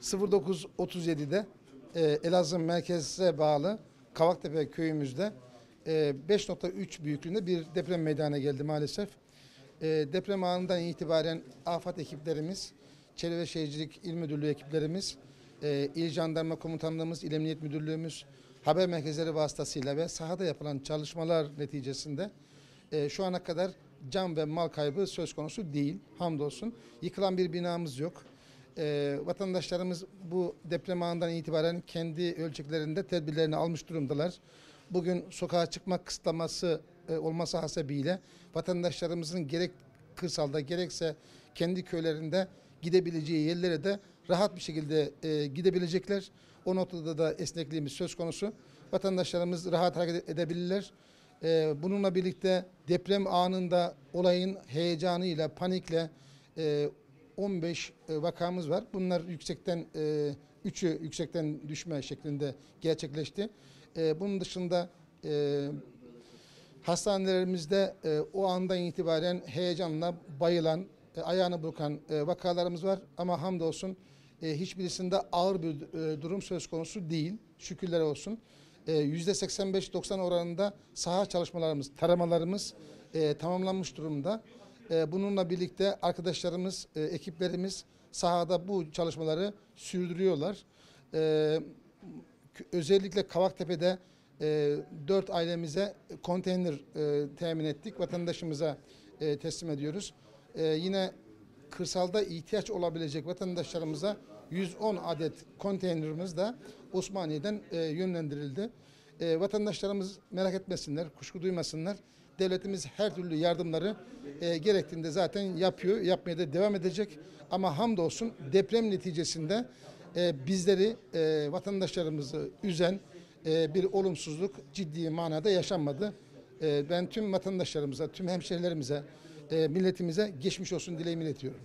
0937'de e, Elazığ merkeze bağlı Kavaktepe köyümüzde e, 5.3 büyüklüğünde bir deprem meydana geldi maalesef. E, deprem anından itibaren AFAD ekiplerimiz, Çevre ve Şehircilik İl Müdürlüğü ekiplerimiz, e, İl Jandarma Komutanlığımız, İl Emniyet Müdürlüğümüz, haber merkezleri vasıtasıyla ve sahada yapılan çalışmalar neticesinde e, şu ana kadar can ve mal kaybı söz konusu değil. Hamdolsun. Yıkılan bir binamız yok. E, vatandaşlarımız bu deprem anından itibaren kendi ölçeklerinde tedbirlerini almış durumdalar. Bugün sokağa çıkma kısıtlaması e, olması hasebiyle vatandaşlarımızın gerek kırsalda gerekse kendi köylerinde gidebileceği yerlere de rahat bir şekilde e, gidebilecekler. O noktada da esnekliğimiz söz konusu. Vatandaşlarımız rahat hareket edebilirler. E, bununla birlikte deprem anında olayın heyecanıyla, panikle e, 15 e, vakamız var. Bunlar yüksekten e, 3'ü yüksekten düşme şeklinde gerçekleşti. E, bunun dışında e, hastanelerimizde e, o andan itibaren heyecanla bayılan, e, ayağını burkan e, vakalarımız var. Ama hamdolsun e, hiçbirisinde ağır bir e, durum söz konusu değil. Şükürler olsun. E, %85-90 oranında saha çalışmalarımız, taramalarımız e, tamamlanmış durumda. E, bununla birlikte arkadaşlarımız, e, ekiplerimiz sahada bu çalışmaları sürdürüyorlar. E, k- özellikle Kavaktepe'de e, 4 ailemize konteyner e, temin ettik. Vatandaşımıza teslim ediyoruz. E, yine kırsalda ihtiyaç olabilecek vatandaşlarımıza 110 adet konteynerimiz de Osmaniye'den yönlendirildi. E, vatandaşlarımız merak etmesinler, kuşku duymasınlar. Devletimiz her türlü yardımları e, gerektiğinde zaten yapıyor, yapmaya da devam edecek. Ama hamdolsun deprem neticesinde e, bizleri, e, vatandaşlarımızı üzen e, bir olumsuzluk ciddi manada yaşanmadı. E, ben tüm vatandaşlarımıza, tüm hemşehrilerimize, e, milletimize geçmiş olsun dileğimi iletiyorum.